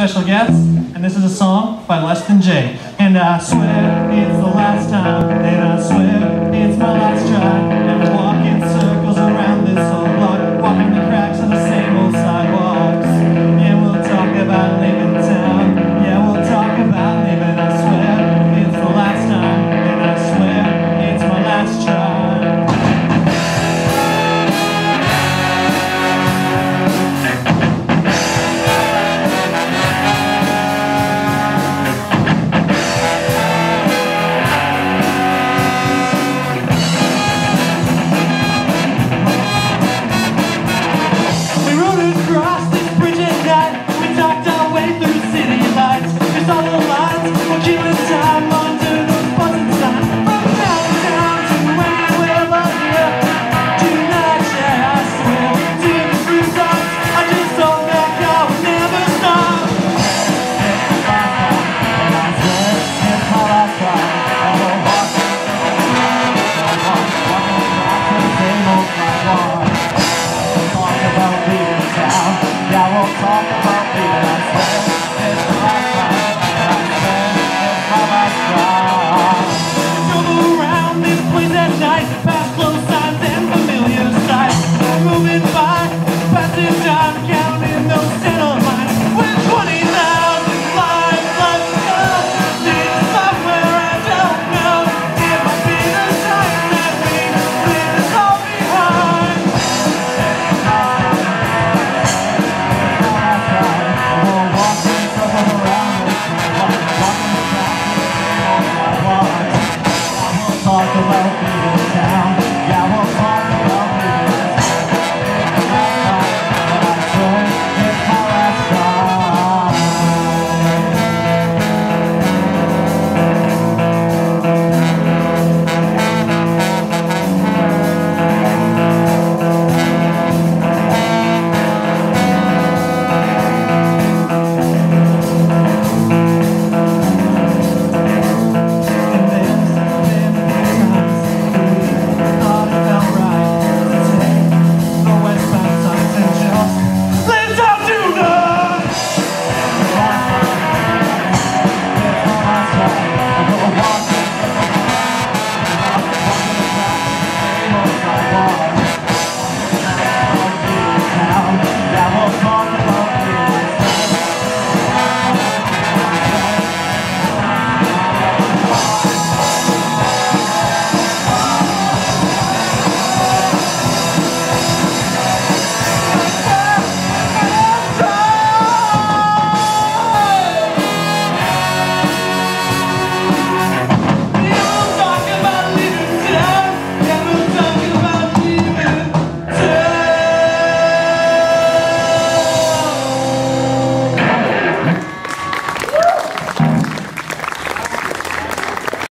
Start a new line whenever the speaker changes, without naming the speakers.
special guests, and this is a song by Less Than Jake. And uh, I swear it's the last time that I swear. I'm counting those settles.